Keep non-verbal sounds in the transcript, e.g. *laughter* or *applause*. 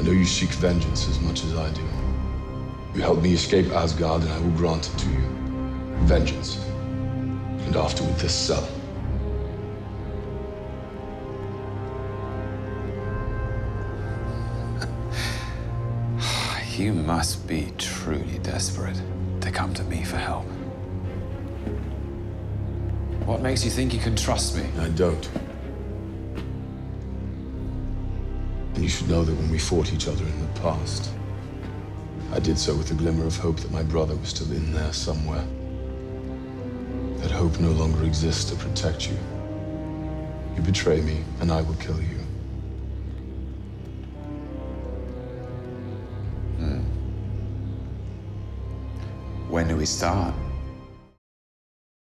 I know you seek vengeance as much as I do. You helped me escape Asgard, and I will grant it to you. Vengeance. And afterward, this cell. *sighs* You must be truly desperate to come to me for help. What makes you think you can trust me? I don't. And you should know that when we fought each other in the past, I did so with a glimmer of hope that my brother was still in there somewhere. That hope no longer exists to protect you. You betray me, and I will kill you. Hmm. When do we start?